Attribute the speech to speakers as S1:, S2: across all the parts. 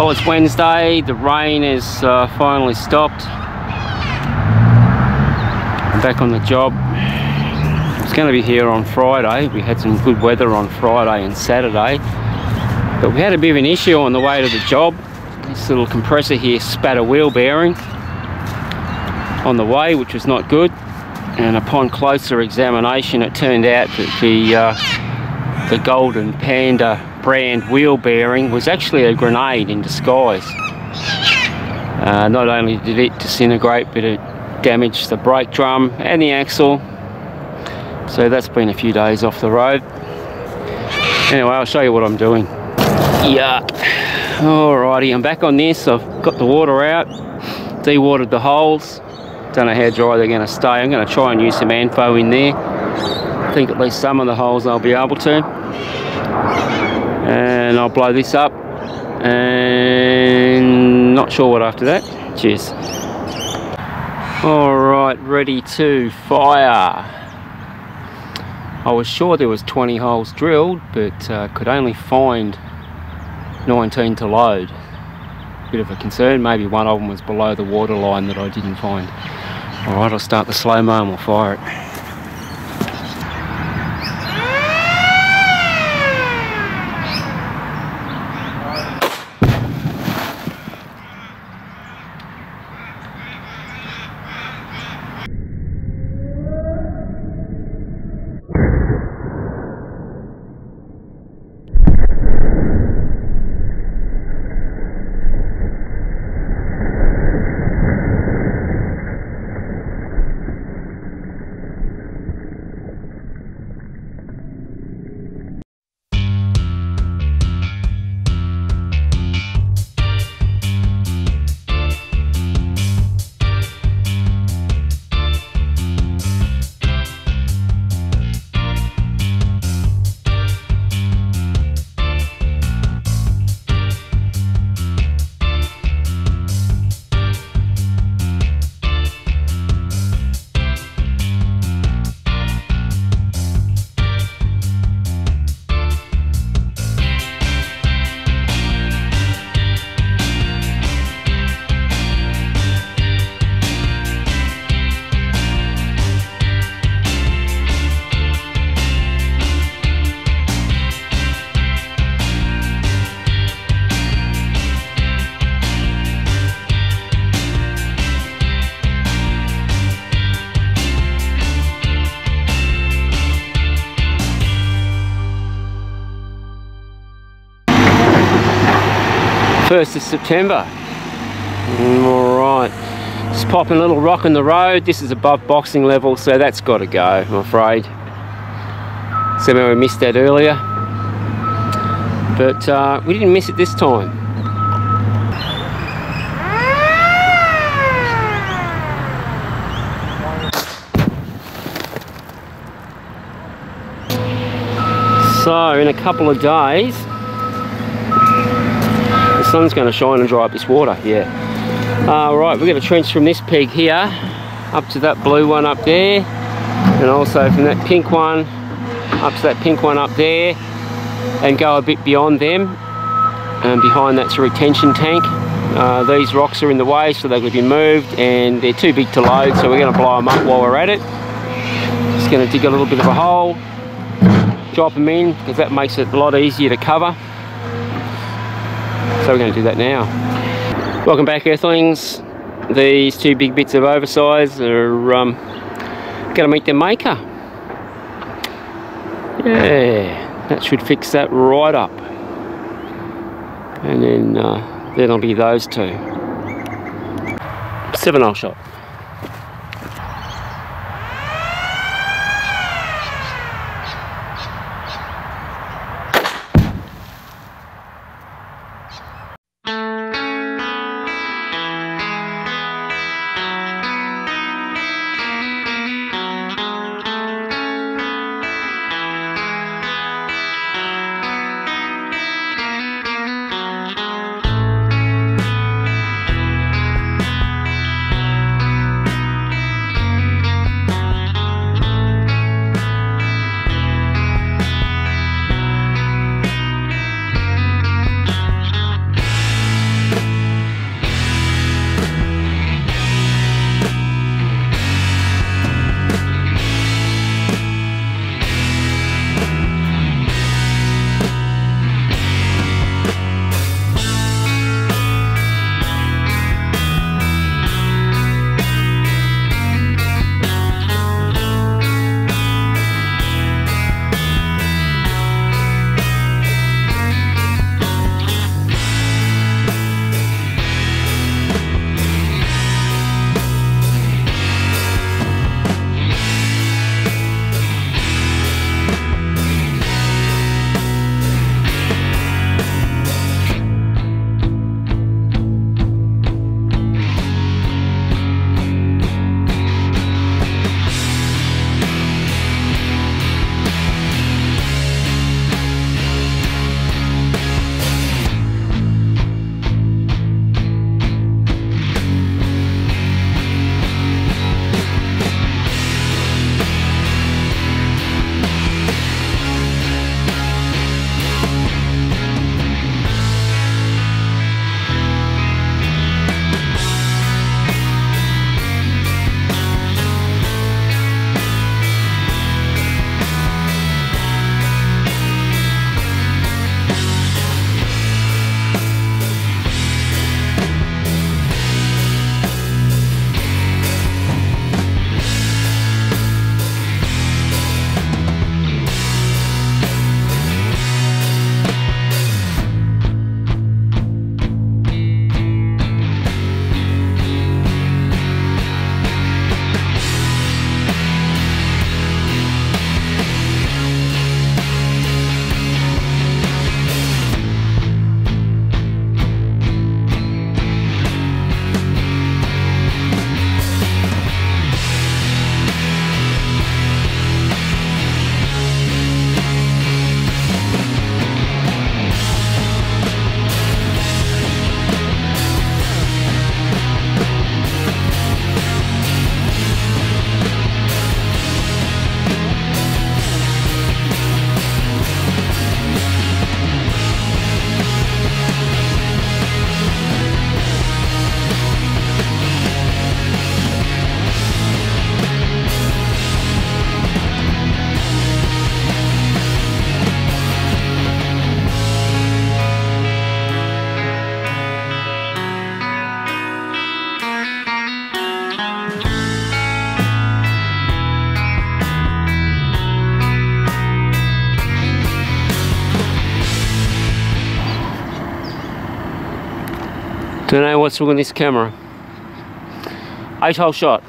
S1: Well, it's Wednesday. The rain has uh, finally stopped. I'm back on the job. It's going to be here on Friday. We had some good weather on Friday and Saturday. But we had a bit of an issue on the way to the job. This little compressor here spat a wheel bearing on the way, which was not good. And upon closer examination, it turned out that the uh, the Golden Panda brand wheel bearing was actually a grenade in disguise. Uh, not only did it disintegrate, but it damaged the brake drum and the axle. So that's been a few days off the road. Anyway, I'll show you what I'm doing. Yeah. Alrighty, I'm back on this. I've got the water out, dewatered the holes. Don't know how dry they're going to stay. I'm going to try and use some ANFO in there. I think at least some of the holes I'll be able to and I'll blow this up. And not sure what after that. Cheers. All right ready to fire. I was sure there was 20 holes drilled but uh, could only find 19 to load. Bit of a concern maybe one of them was below the water line that I didn't find. All right I'll start the slow-mo and we'll fire it first of September. Alright, just popping a little rock in the road. This is above boxing level, so that's got to go, I'm afraid. Somehow we missed that earlier. But uh, we didn't miss it this time. So in a couple of days sun's going to shine and dry up this water, yeah. All right, we're going to trench from this peg here up to that blue one up there and also from that pink one up to that pink one up there and go a bit beyond them and behind that's a retention tank. Uh, these rocks are in the way so they could be moved and they're too big to load so we're going to blow them up while we're at it. Just going to dig a little bit of a hole drop them in because that makes it a lot easier to cover so we're going to do that now. Welcome back Earthlings. These two big bits of oversize are um, going to meet their maker. Yeah, that should fix that right up. And then, uh, then it'll be those two. Seven hole shot. Know what's wrong with this camera. Eight hole shot.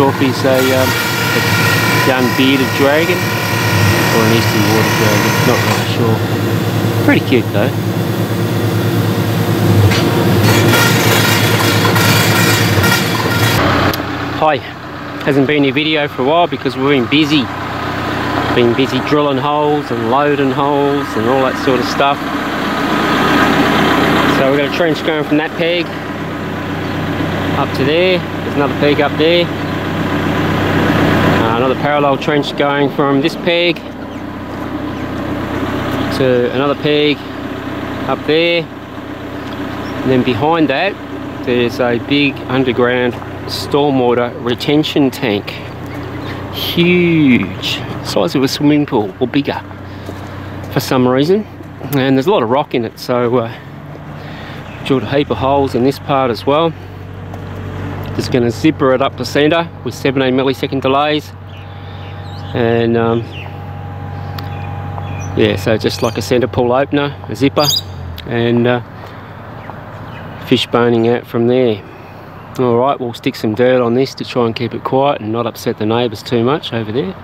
S1: Sure if he's a, um, a young bearded dragon or an eastern water dragon. Not really sure. Pretty cute though. Hi. Hasn't been a video for a while because we've been busy. Been busy drilling holes and loading holes and all that sort of stuff. So we've got a trench going from that peg up to there. There's another peg up there. Another parallel trench going from this peg to another peg up there. And then behind that, there's a big underground stormwater retention tank. Huge, size of a swimming pool or bigger for some reason. And there's a lot of rock in it, so uh, drilled a heap of holes in this part as well. Just going to zipper it up to centre with 17 millisecond delays. And um, yeah, so just like a centre pull opener, a zipper, and uh, fish boning out from there. Alright, we'll stick some dirt on this to try and keep it quiet and not upset the neighbours too much over there.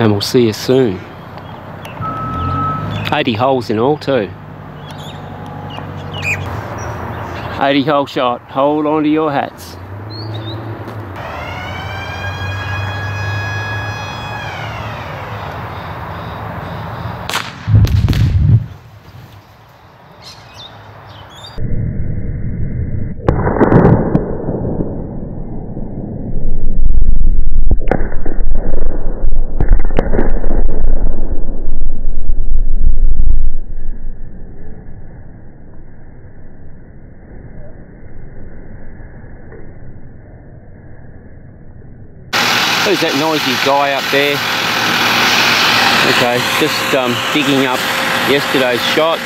S1: And we'll see you soon. 80 holes in all too. 80 hole shot. Hold on to your hats. Who's that noisy guy up there? Okay, just um, digging up yesterday's shot.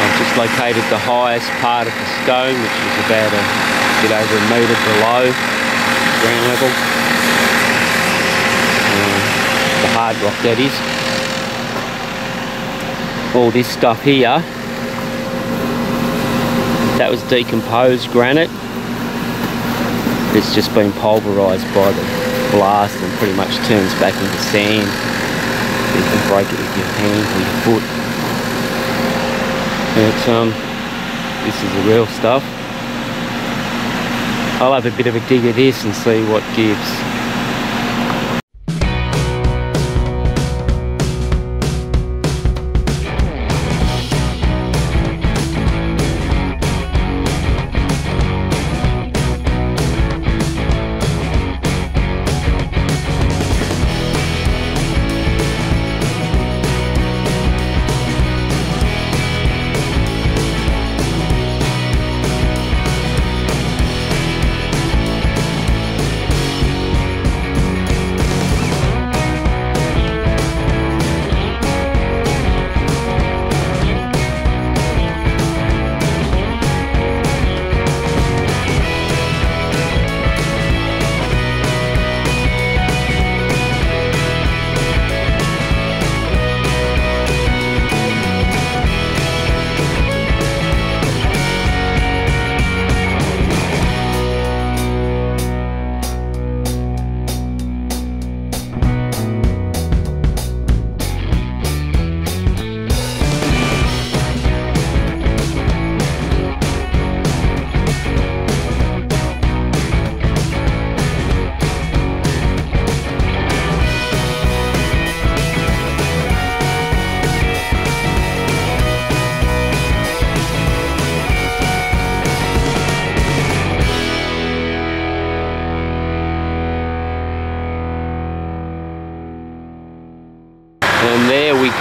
S1: I've just located the highest part of the stone, which is about a bit over a metre below ground level. Um, the hard rock that is. All this stuff here, that was decomposed granite it's just been pulverised by the blast and pretty much turns back into sand. You can break it with your hand or your foot. But um, this is the real stuff. I'll have a bit of a dig at this and see what gives.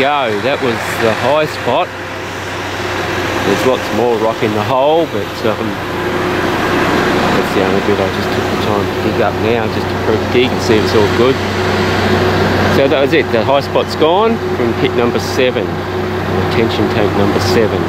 S1: Go. That was the high spot. There's lots more rock in the hole, but um, that's the only bit I just took the time to dig up now, just to prove dig and see if it's all good. So that was it. The high spot's gone from pit number seven, retention tank number seven.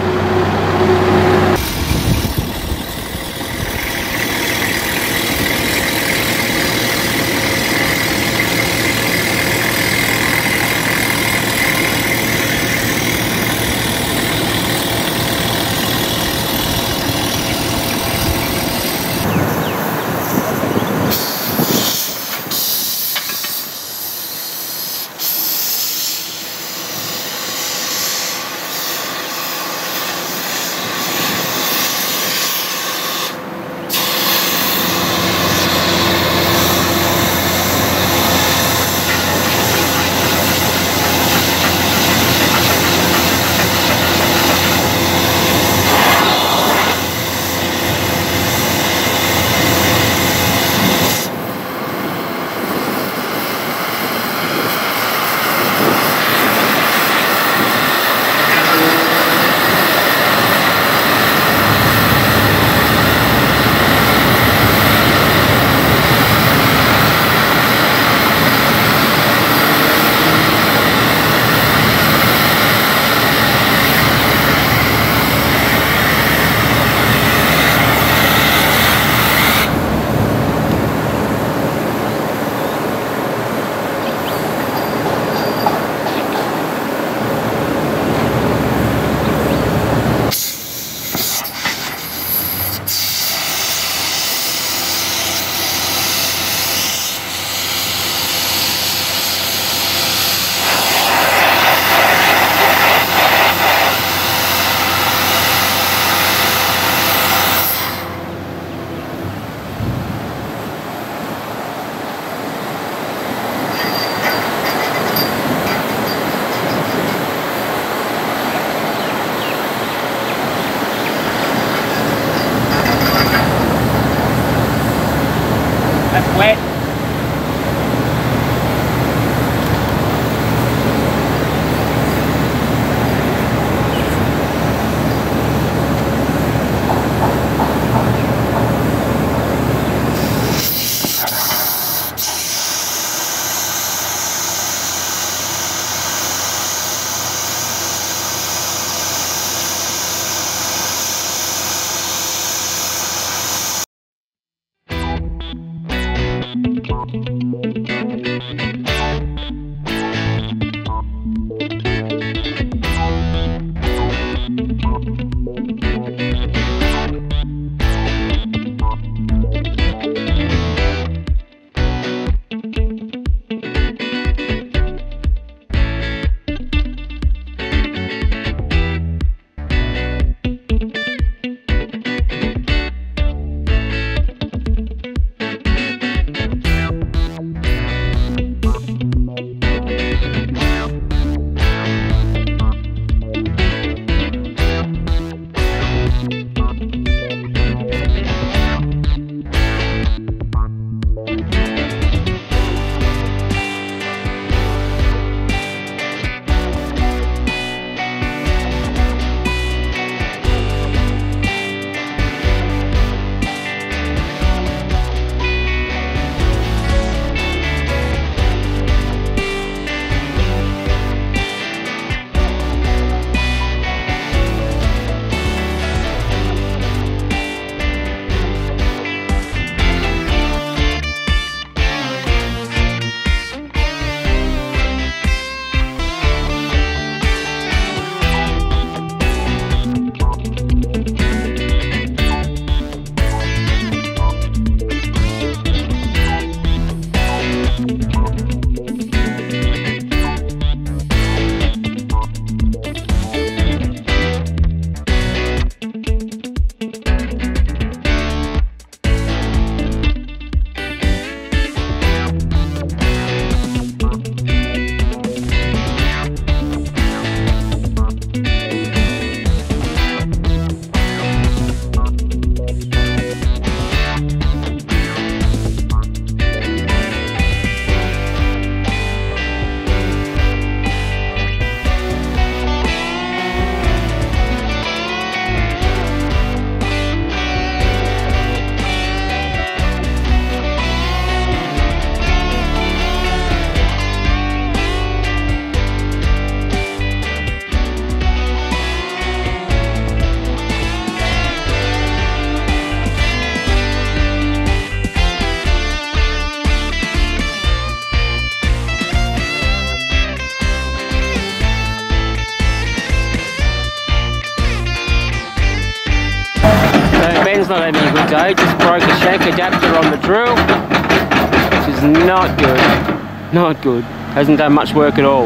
S1: Good. Hasn't done much work at all.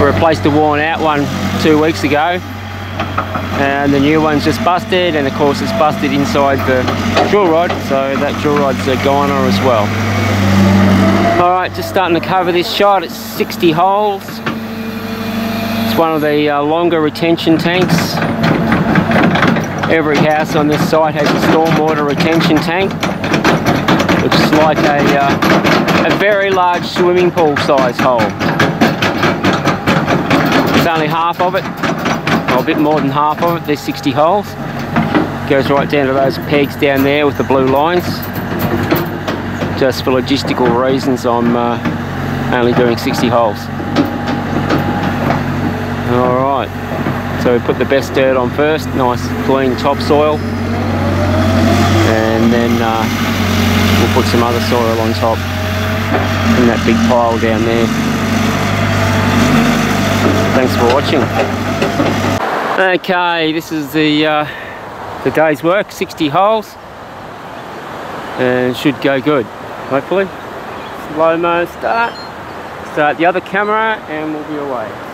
S1: We replaced the worn out one two weeks ago and the new one's just busted and of course it's busted inside the drill rod so that drill rod's a goner as well. Alright just starting to cover this shot. It's 60 holes. It's one of the uh, longer retention tanks. Every house on this site has a stormwater retention tank is like a, uh, a very large swimming pool size hole it's only half of it or a bit more than half of it, there's 60 holes. Goes right down to those pegs down there with the blue lines. Just for logistical reasons, I'm uh, only doing 60 holes. Alright, so we put the best dirt on first, nice clean topsoil. And then uh, we'll put some other soil on top in that big pile down there. Thanks for watching. Okay, this is the uh, the day's work, 60 holes, and should go good, hopefully. Slow mo start, start the other camera, and we'll be away.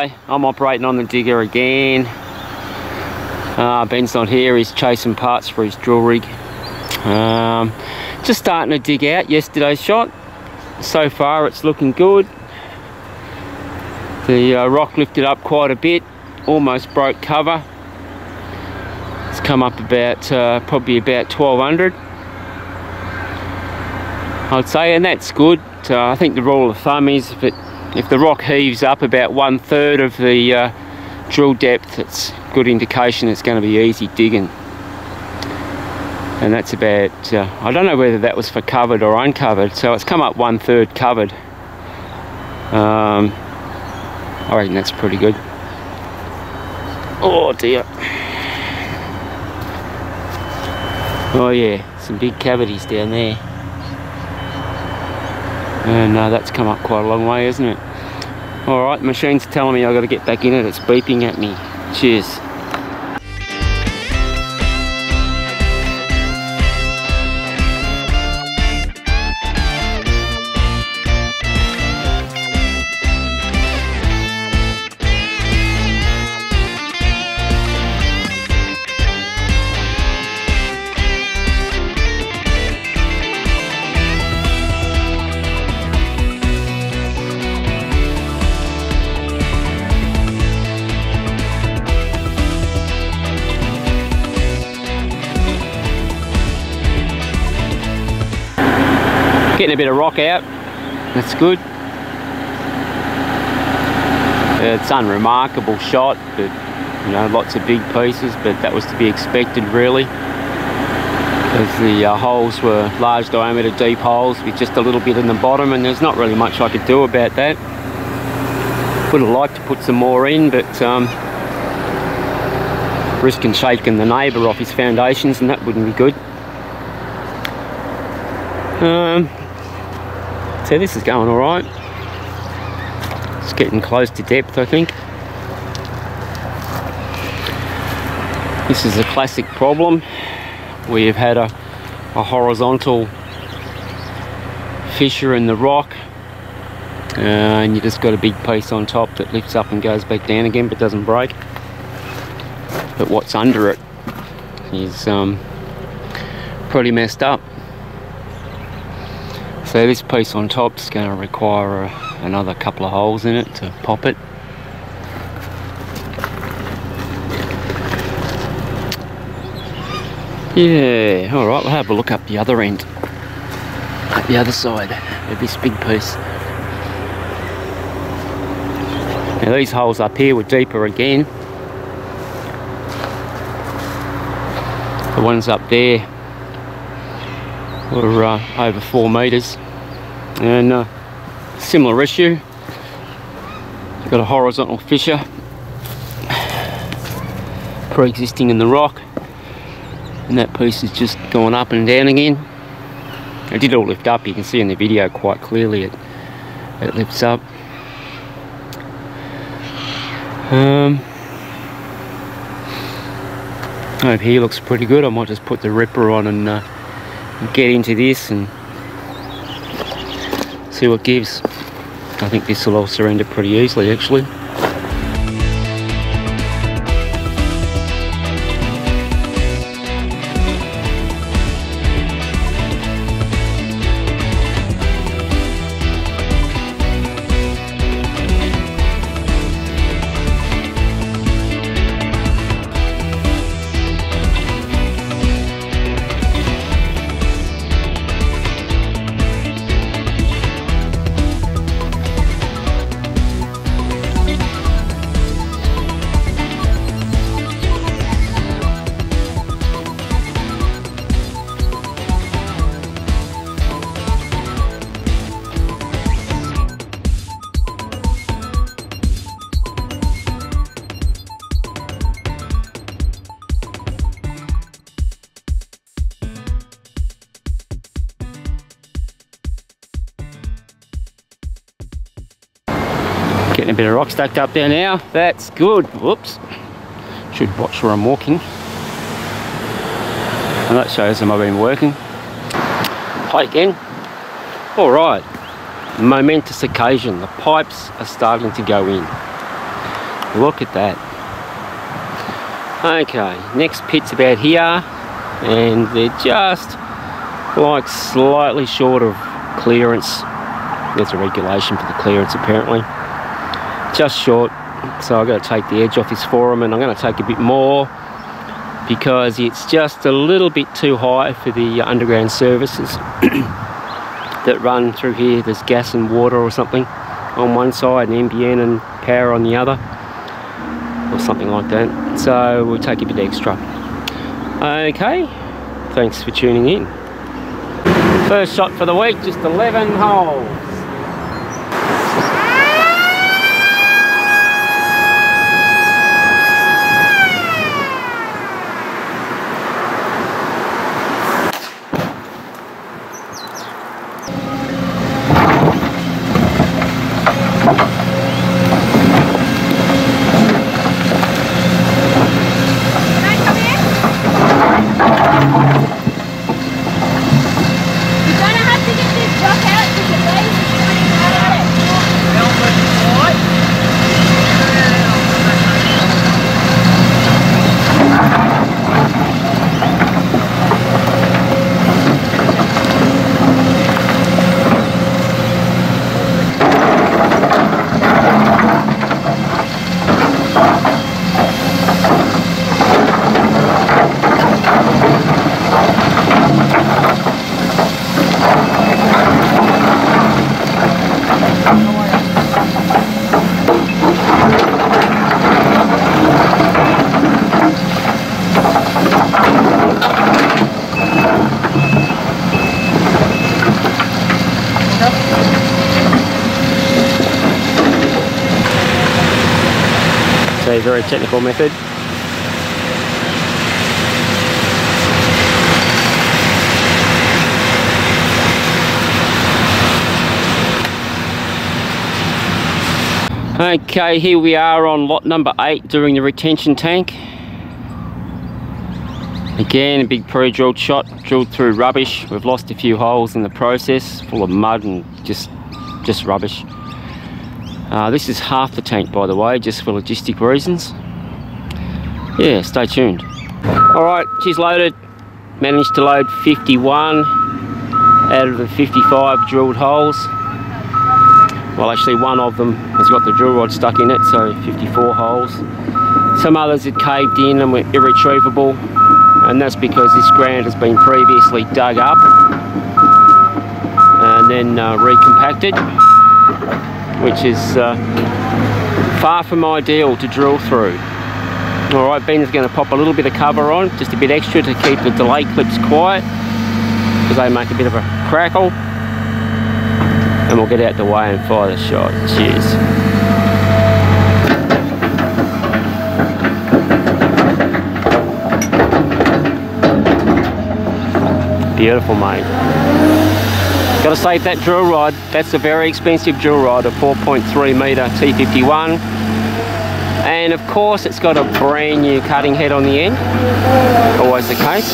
S1: Hi, I'm operating on the digger again. Uh, Ben's not here, he's chasing parts for his drill rig. Um, just starting to dig out yesterday's shot. So far it's looking good. The uh, rock lifted up quite a bit, almost broke cover. It's come up about, uh, probably about 1200. I'd say, and that's good. Uh, I think the rule of thumb is if it if the rock heaves up about one third of the uh, drill depth it's good indication it's going to be easy digging. And that's about uh, I don't know whether that was for covered or uncovered so it's come up one third covered. Um, I reckon that's pretty good. Oh dear. Oh yeah some big cavities down there and uh, that's come up quite a long way isn't it? Alright machine's telling me I've got to get back in it. It's beeping at me. Cheers bit of rock out, that's good. It's unremarkable shot, but you know, lots of big pieces, but that was to be expected really. As the uh, holes were large diameter deep holes with just a little bit in the bottom and there's not really much I could do about that. Would have liked to put some more in, but um, risking shaking the neighbour off his foundations and that wouldn't be good. Um, so this is going all right. It's getting close to depth, I think. This is a classic problem. We've had a, a horizontal fissure in the rock uh, and you just got a big piece on top that lifts up and goes back down again but doesn't break. But what's under it is um, pretty messed up. So this piece on top is going to require a, another couple of holes in it to pop it. Yeah, alright, we'll have a look up the other end. At the other side of this big piece. Now these holes up here were deeper again. The ones up there were uh, over four metres and uh, similar issue. Got a horizontal fissure pre-existing in the rock and that piece is just going up and down again. It did all lift up, you can see in the video quite clearly it, it lifts up. Um, over here looks pretty good. I might just put the ripper on and uh, get into this and see what gives. I think this will all surrender pretty easily actually. Stacked up there now. That's good. Whoops. Should watch where I'm walking. And that shows them I've been working. Hi again. All right. Momentous occasion. The pipes are starting to go in. Look at that. Okay, next pit's about here. And they're just like slightly short of clearance. There's a regulation for the clearance apparently just short so I've got to take the edge off this forum and I'm going to take a bit more because it's just a little bit too high for the uh, underground services that run through here. There's gas and water or something on one side and NBN and power on the other or something like that. So we'll take a bit extra. Okay thanks for tuning in. First shot for the week just 11 holes very technical method. Okay, here we are on lot number eight doing the retention tank. Again, a big pre-drilled shot, drilled through rubbish. We've lost a few holes in the process, full of mud and just, just rubbish. Uh, this is half the tank, by the way, just for logistic reasons. Yeah, stay tuned. All right, she's loaded. Managed to load 51 out of the 55 drilled holes. Well, actually one of them has got the drill rod stuck in it, so 54 holes. Some others had caved in and were irretrievable, and that's because this ground has been previously dug up and then uh, recompacted which is uh, far from ideal to drill through. Alright, Ben's going to pop a little bit of cover on, just a bit extra to keep the delay clips quiet, because they make a bit of a crackle. And we'll get out the way and fire the shot. Cheers. Beautiful, mate. Got to save that drill rod. That's a very expensive drill rod, a 4.3 metre T51. And of course, it's got a brand new cutting head on the end. Always the case.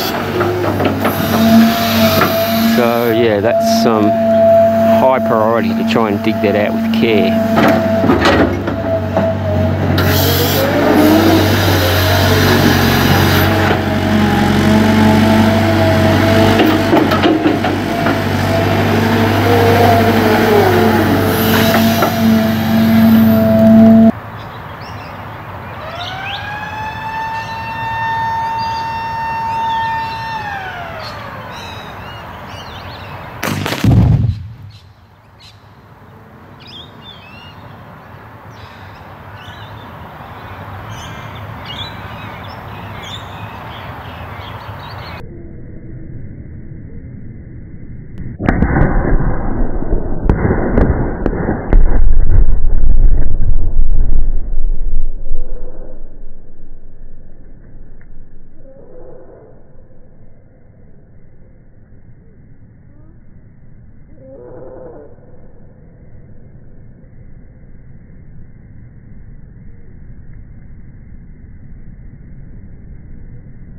S1: So yeah, that's some um, high priority to try and dig that out with care.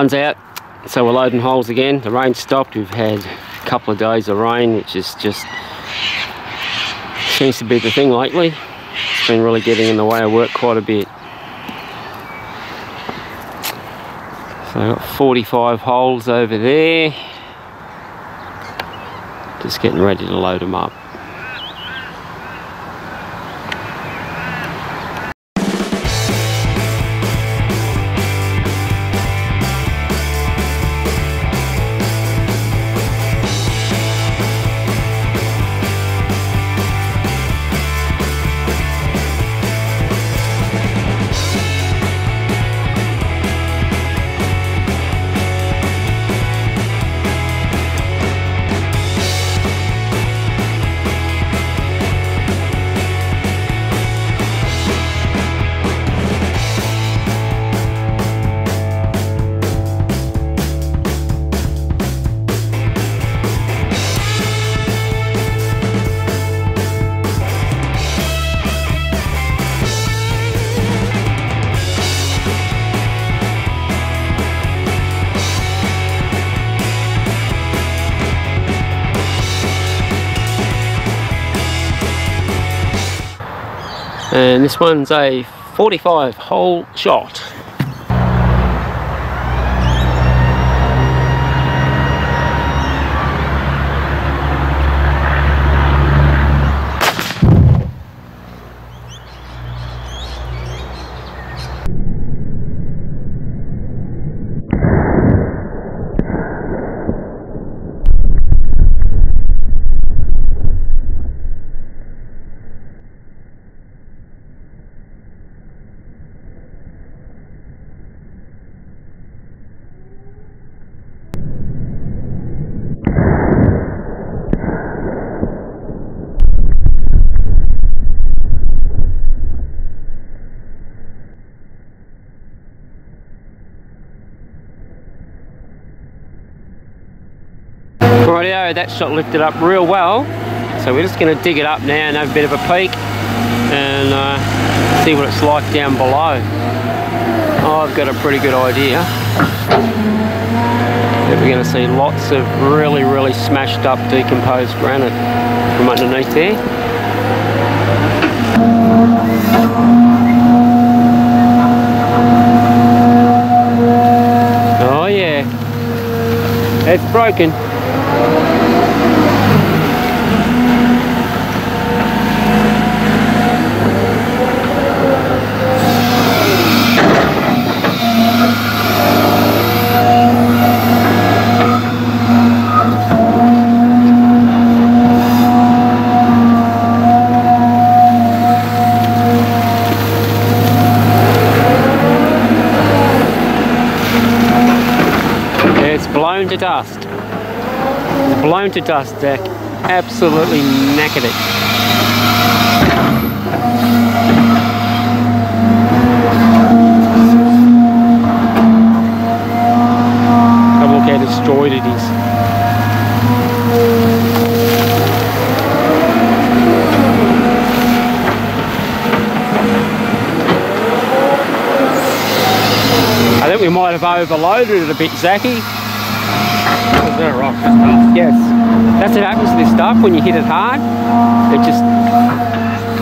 S1: Sun's out, so we're loading holes again. The rain stopped. We've had a couple of days of rain, which is just seems to be the thing lately. It's been really getting in the way of work quite a bit. So I've got 45 holes over there. Just getting ready to load them up. One's a 45 hole shot Rightio, that shot lifted up real well. So we're just going to dig it up now and have a bit of a peek and uh, see what it's like down below. I've got a pretty good idea. That we're going to see lots of really, really smashed up decomposed granite from underneath there. Oh yeah, it's broken. It's blown to dust. Blown to dust, Deck. Absolutely knackered it. Destroyed it is. I think we might have overloaded it a bit, Zachy.
S2: That rock?
S1: Yes. That's what happens to this stuff when you hit it hard. It just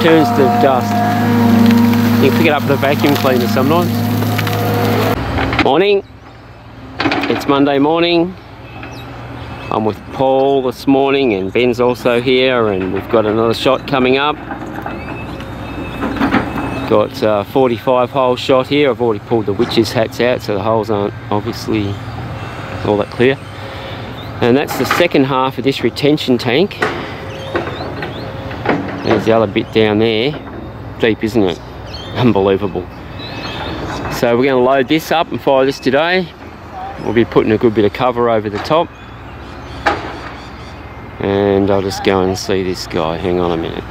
S1: turns to dust. You pick it up with a vacuum cleaner sometimes. Morning. It's Monday morning. I'm with Paul this morning and Ben's also here and we've got another shot coming up. Got a 45 hole shot here. I've already pulled the witches hats out so the holes aren't obviously all that clear. And that's the second half of this retention tank. There's the other bit down there. Deep, isn't it? Unbelievable. So we're going to load this up and fire this today. We'll be putting a good bit of cover over the top. And I'll just go and see this guy. Hang on a minute.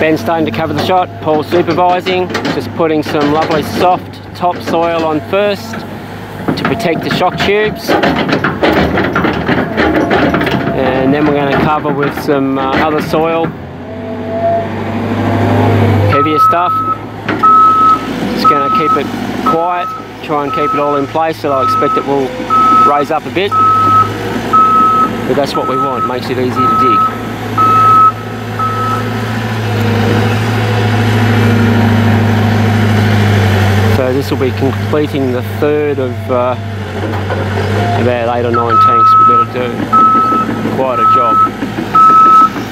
S1: Ben's starting to cover the shot. Paul supervising. Just putting some lovely soft topsoil on first to protect the shock tubes. And then we're going to cover with some uh, other soil. Heavier stuff. Just going to keep it quiet. Try and keep it all in place so I expect it will raise up a bit. But that's what we want. Makes it easy to dig. So this will be completing the third of uh, about eight or nine tanks got to do. Quite a job.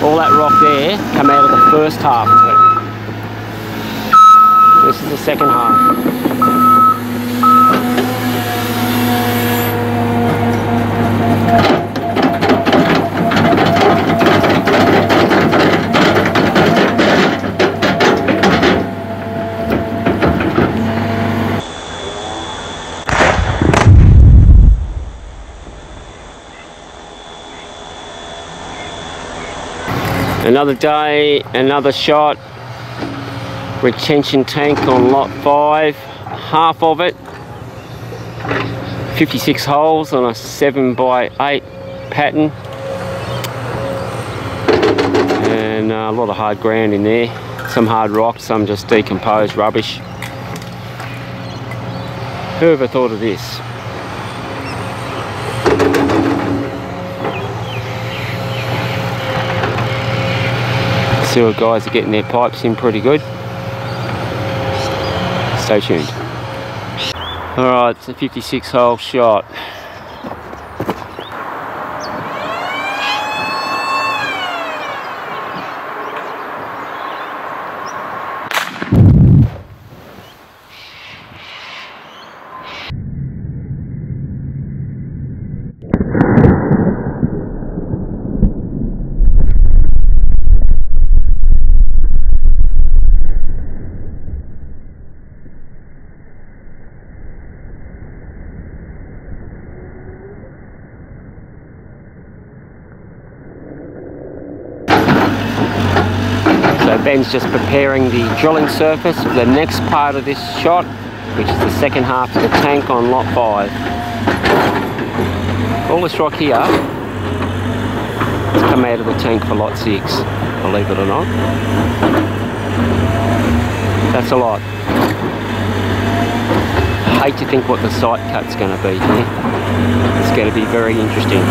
S1: All that rock there come out of the first half. This is the second half. Another day, another shot. Retention tank on lot 5, half of it. 56 holes on a 7 by 8 pattern. And uh, a lot of hard ground in there. Some hard rock, some just decomposed rubbish. Whoever thought of this? Sewer guys are getting their pipes in pretty good. Stay tuned. Alright, it's a 56 hole shot. So Ben's just preparing the drilling surface for the next part of this shot, which is the second half of the tank on lot 5. All this rock here has come out of the tank for lot six, believe it or not. That's a lot. I hate to think what the site cut's going to be here. It's going to be very interesting.